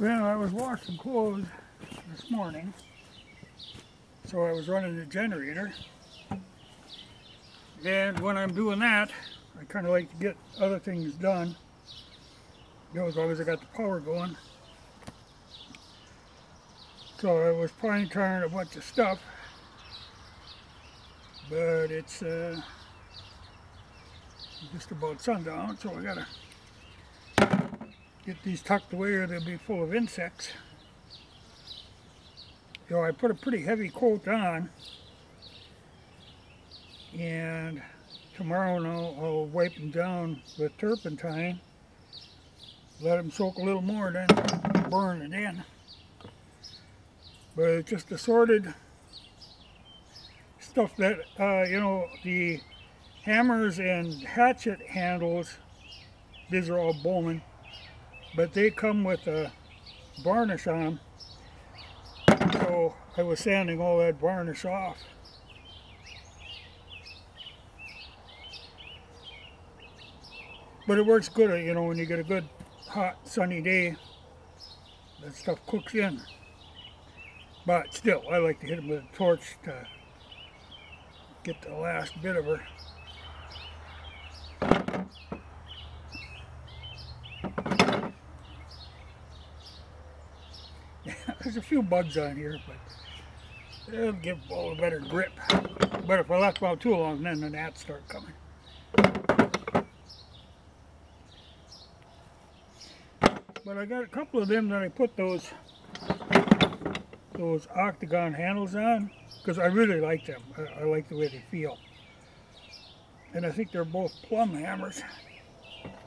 Well, I was washing clothes this morning, so I was running the generator. And when I'm doing that, I kind of like to get other things done. You know, as long as I got the power going. So I was pine tarring a bunch of stuff, but it's uh, just about sundown, so I gotta get these tucked away or they'll be full of insects. Know, I put a pretty heavy coat on. And tomorrow I'll, I'll wipe them down with turpentine let them soak a little more then burn it in. But it's just assorted stuff that uh, you know the hammers and hatchet handles these are all Bowman but they come with a varnish on them so I was sanding all that varnish off. But it works good you know when you get a good hot sunny day that stuff cooks in. But still I like to hit them with a torch to get the last bit of her There's a few bugs on here, but it'll give a better grip. But if I left them out too long, then the gnats start coming. But I got a couple of them that I put those those octagon handles on because I really like them. I, I like the way they feel. And I think they're both Plumb hammers.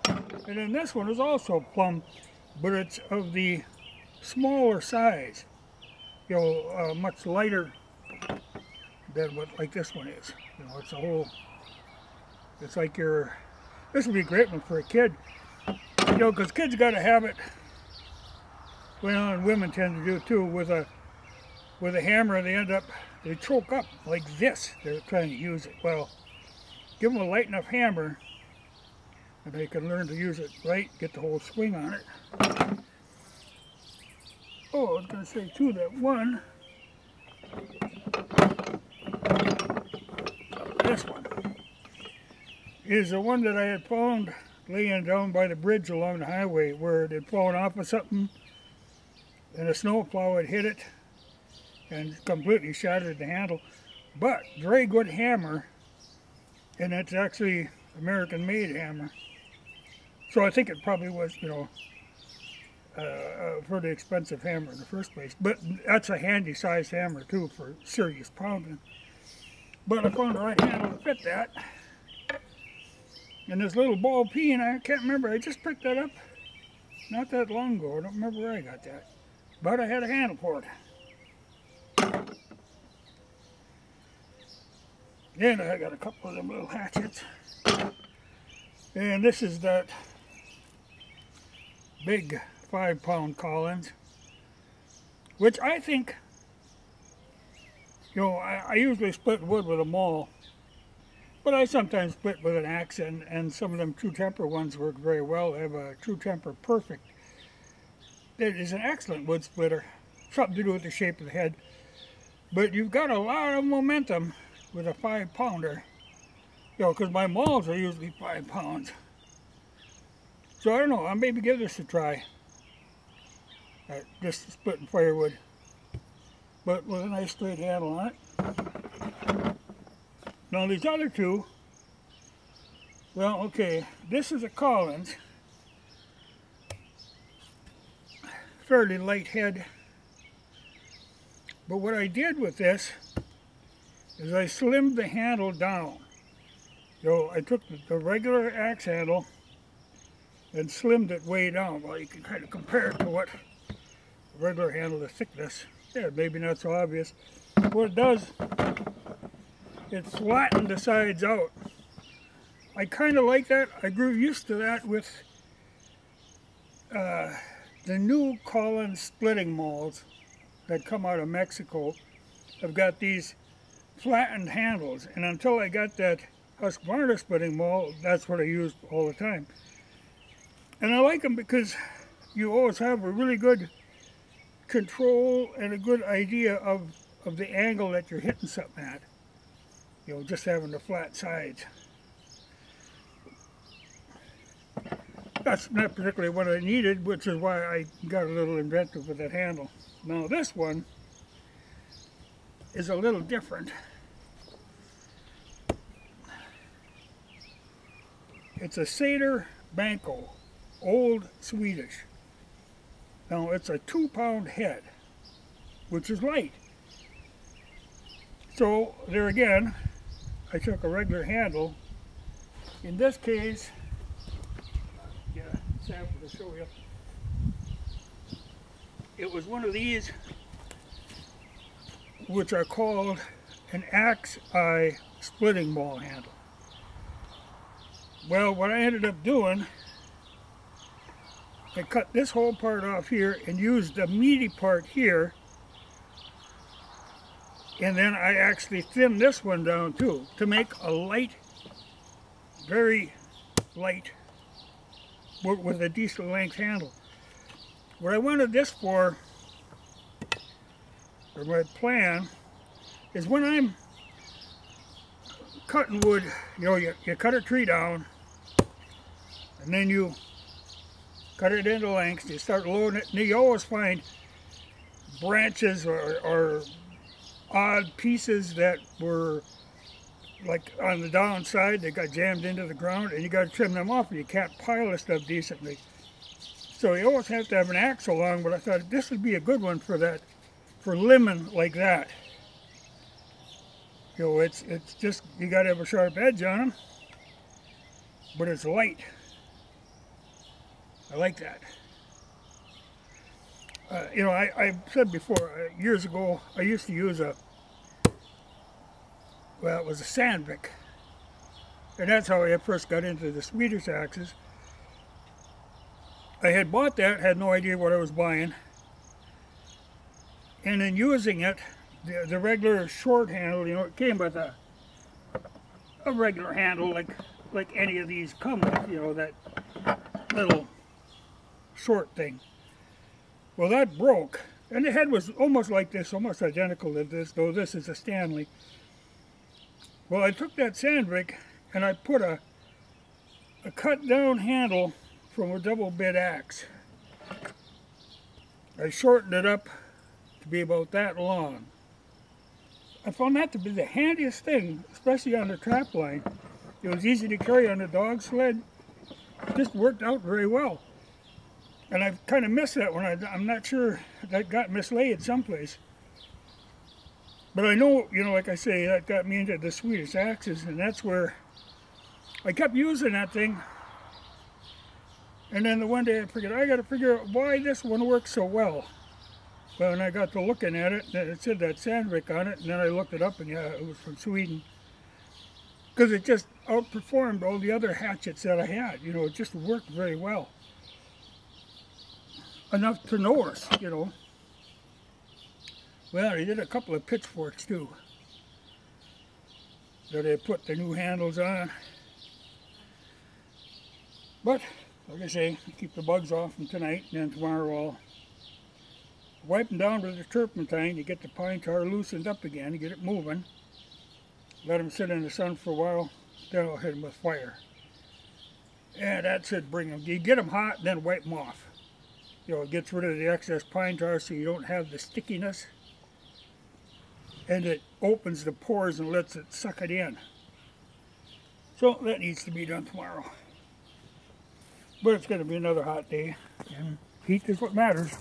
And then this one is also Plumb, but it's of the smaller size, you know, uh, much lighter than what like this one is. You know, it's a whole, it's like your, this would be a great one for a kid, you know, because kids got a habit, well, and women tend to do too, with a, with a hammer, they end up, they choke up like this. They're trying to use it. Well, give them a light enough hammer, and they can learn to use it right, get the whole swing on it. Oh, I was going to say too that one, this one, is the one that I had found laying down by the bridge along the highway where it had fallen off of something and a snowplow had hit it and completely shattered the handle. But very good hammer and it's actually American made hammer. So I think it probably was, you know, Uh, uh, a pretty expensive hammer in the first place. But that's a handy sized hammer too for serious pounding. But I found the right handle to fit that. And this little ball peen, I can't remember, I just picked that up not that long ago. I don't remember where I got that. But I had a handle for it. Then I got a couple of them little hatchets. And this is that big five pound Collins, which I think, you know, I, I usually split wood with a maul, but I sometimes split with an axe, and, and some of them True Temper ones work very well. I have a True Temper Perfect. It is an excellent wood splitter, something to do with the shape of the head, but you've got a lot of momentum with a five pounder, you know, because my mauls are usually five pounds. So I don't know, I'll maybe give this a try. Uh, just splitting firewood. But with a nice straight handle on it. Now these other two, well, okay, this is a Collins. Fairly light head. But what I did with this is I slimmed the handle down. So I took the, the regular axe handle and slimmed it way down. Well, you can kind of compare it to what regular handle the thickness. Yeah, maybe not so obvious. What it does, it flattened the sides out. I kind of like that. I grew used to that with uh, the new Collins splitting mauls that come out of Mexico. I've got these flattened handles, and until I got that Husqvarna splitting maul, that's what I used all the time. And I like them because you always have a really good control and a good idea of, of the angle that you're hitting something at. You know, just having the flat sides. That's not particularly what I needed, which is why I got a little inventive with that handle. Now this one is a little different. It's a Sater Banco, old Swedish. Now it's a two pound head, which is light. So there again, I took a regular handle. In this case, get a sample to show you. It was one of these, which are called an axe eye splitting maul handle. Well, what I ended up doing, I cut this whole part off here and used the meaty part here. And then I actually thinned this one down too to make a light, very light, with a decent length handle. What I wanted this for, or my plan, is when I'm cutting wood, you know, you, you cut a tree down, and then you cut it into lengths, you start loading it, and you always find branches or, or odd pieces that were like on the downside, they got jammed into the ground, and you got to trim them off, and you can't pile the stuff decently. So you always have to have an axe along, but I thought this would be a good one for that, for limbing like that. You know, it's it's just you got to have a sharp edge on them, but it's light. I like that. Uh, you know, I, I said before, uh, years ago, I used to use a, well, it was a Sandvik. And that's how I first got into the Swedish axes. I had bought that, had no idea what I was buying. And in using it, the, the regular short handle, you know, it came with a, a regular handle like like any of these come with, you know, that little short thing. Well, that broke, and the head was almost like this, almost identical to this, though this is a Stanley. Well, I took that Sandvik and I put a, a cut down handle from a double bit axe. I shortened it up to be about that long. I found that to be the handiest thing, especially on the trap line. It was easy to carry on the dog sled. It just worked out very well. And I've kind of missed that one. I, am not sure that got mislaid someplace. But I know, you know, like I say, that got me into the Swedish axes, and that's where I kept using that thing. And then the one day I figured, I got to figure out why this one works so well. Well, and I got to looking at it, and it said that Sandvik on it, and then I looked it up, and yeah, it was from Sweden. Because it just outperformed all the other hatchets that I had. You know, it just worked very well enough to us, you know. Well, they did a couple of pitchforks too. That they put the new handles on. But, like I say, keep the bugs off them tonight, and then tomorrow I'll wipe them down with the turpentine to get the pine tar loosened up again, to get it moving. Let them sit in the sun for a while, then I'll hit them with fire. And that's it, bring them. You get them hot, then wipe them off you know, it gets rid of the excess pine tar so you don't have the stickiness. And it opens the pores and lets it suck it in. So that needs to be done tomorrow. But it's going to be another hot day, and heat is what matters.